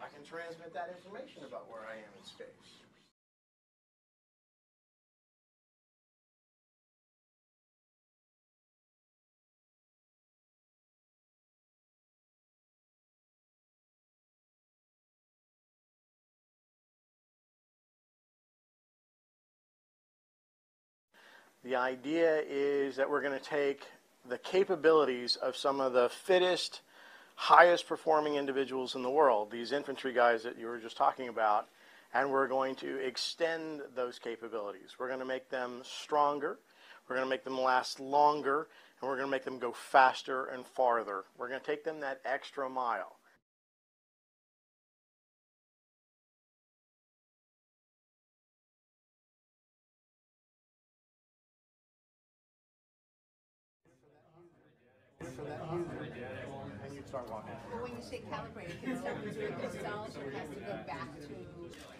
I can transmit that information about where I am in space. The idea is that we're going to take the capabilities of some of the fittest, highest performing individuals in the world, these infantry guys that you were just talking about, and we're going to extend those capabilities. We're going to make them stronger, we're going to make them last longer, and we're going to make them go faster and farther. We're going to take them that extra mile. For that start walking. When you say calibrate, it can do it themselves, or has to go back to